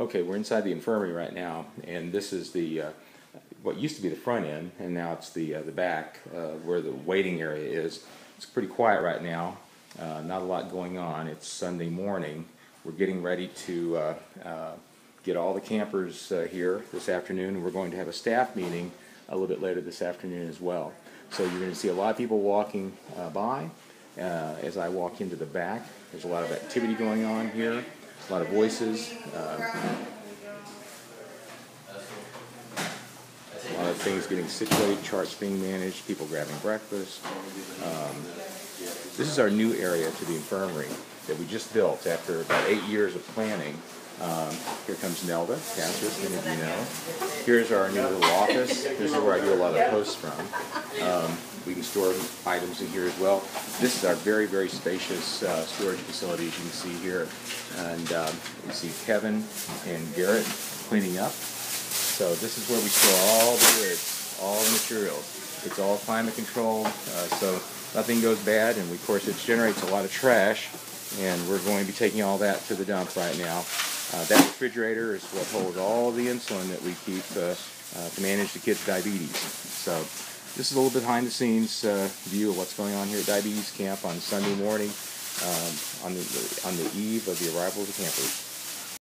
Okay, we're inside the infirmary right now, and this is the, uh, what used to be the front end, and now it's the, uh, the back, uh, where the waiting area is. It's pretty quiet right now, uh, not a lot going on. It's Sunday morning. We're getting ready to, uh, uh, get all the campers, here this afternoon. We're going to have a staff meeting a little bit later this afternoon as well. So you're gonna see a lot of people walking, by. As I walk into the back, there's a lot of activity going on here, a lot of voices, uh, a lot of things getting situated, charts being managed, people grabbing breakfast. Um, this is our new area to the infirmary that we just built after about eight years of planning. Um, here comes Nelda Cassius, many of you know. Here's our new little office. This is where I do a lot of posts from. Um, we can store items in here as well. This is our very, very spacious uh, storage facility, as you can see here. And um, you see Kevin and Garrett cleaning up. So this is where we store all the goods, all the materials. It's all climate controlled, uh, so nothing goes bad. And of course, it generates a lot of trash. And we're going to be taking all that to the dump right now. Uh, that refrigerator is what holds all the insulin that we keep uh, uh, to manage the kids' diabetes. So this is a little bit behind the scenes uh, view of what's going on here at Diabetes Camp on Sunday morning um, on the on the eve of the arrival of the campers.